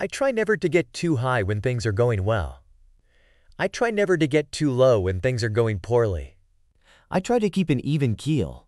I try never to get too high when things are going well. I try never to get too low when things are going poorly. I try to keep an even keel.